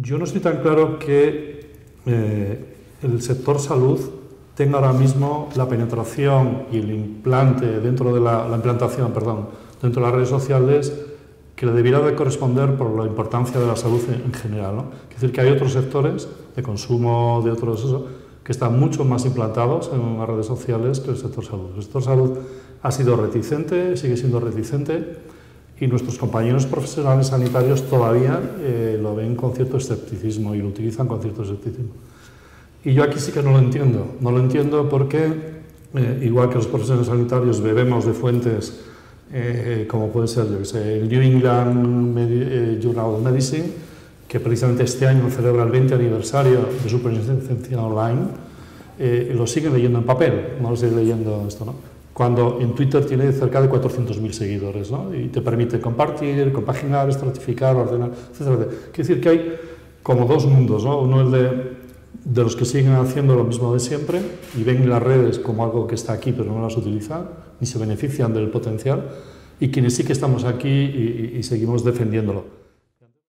Yo no estoy tan claro que eh, el sector salud tenga ahora mismo la penetración y el implante dentro de la, la implantación, perdón, dentro de las redes sociales que le debiera de corresponder por la importancia de la salud en, general. ¿no? Es decir, que hay otros sectores de consumo, de otros eso, que están mucho más implantados en las redes sociales que el sector salud. El sector salud ha sido reticente, sigue siendo reticente y nuestros compañeros profesionales sanitarios todavía eh, lo ven con cierto escepticismo y lo utilizan con cierto escepticismo. Y yo aquí sí que no lo entiendo. No lo entiendo porque, eh, igual que los profesionales sanitarios, bebemos de fuentes eh, como puede ser el New England Medi Journal of Medicine, que precisamente este año celebra el 20 aniversario de su presencia online, lo siguen leyendo en papel, no lo siguen leyendo esto, ¿no? Cuando en Twitter tiene cerca de 400.000 seguidores ¿no? y te permite compartir, compaginar, estratificar, ordenar, etc. Quiere decir que hay como dos mundos, ¿no? uno el de, de, los que siguen haciendo lo mismo de siempre y ven las redes como algo que está aquí pero no las utilizan ni se benefician del potencial y quienes sí que estamos aquí y, y, y seguimos defendiéndolo.